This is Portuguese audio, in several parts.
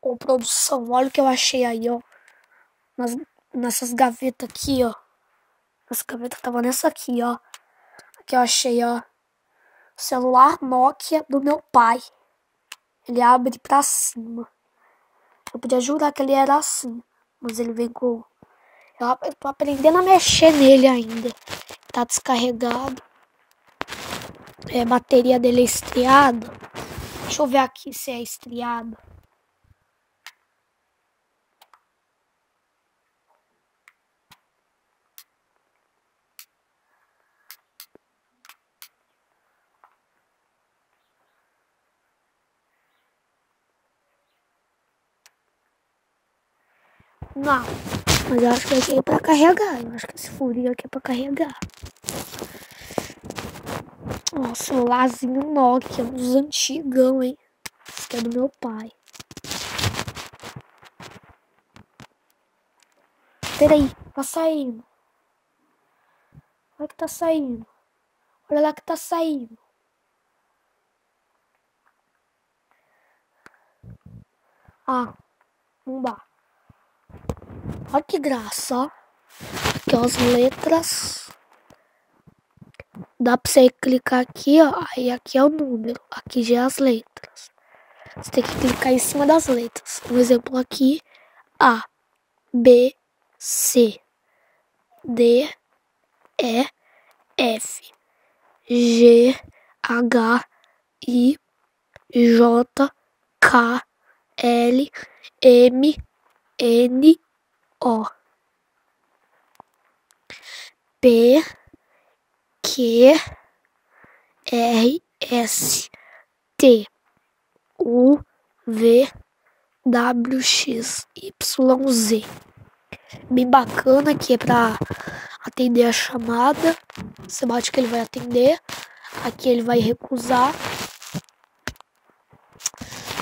Ô, produção, olha o que eu achei aí, ó. Nas, nessas gavetas aqui, ó. Essa gaveta tava nessa aqui, ó. Aqui eu achei, ó. Celular Nokia do meu pai. Ele abre pra cima. Eu podia jurar que ele era assim. Mas ele vem com... Eu tô aprendendo a mexer nele ainda. Tá descarregado. É, a bateria dele é estriada. Deixa eu ver aqui se é estriado. Não, mas eu acho que aqui é pra carregar. Eu acho que esse furinho aqui é pra carregar. Ó, celularzinho Nokia, um dos antigão, hein? Esse aqui é do meu pai. Peraí, tá saindo. Olha que tá saindo. Olha lá que tá saindo. Ah, não dá. Olha que graça, ó. Aqui ó, as letras. Dá pra você clicar aqui, ó. Aí aqui é o número. Aqui já é as letras. Você tem que clicar em cima das letras. Um exemplo aqui. A, B, C, D, E, F, G, H, I, J, K, L, M, N, O P Q R S T U V W X Y Z. Bem bacana que é para atender a chamada. Você bate que ele vai atender. Aqui ele vai recusar.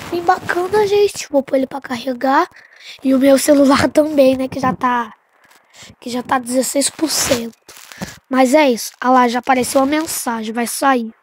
Bem bacana, gente. Vou pôr ele para carregar. E o meu celular também, né? Que já tá. Que já tá 16%. Mas é isso. Ah lá, já apareceu a mensagem. Vai sair.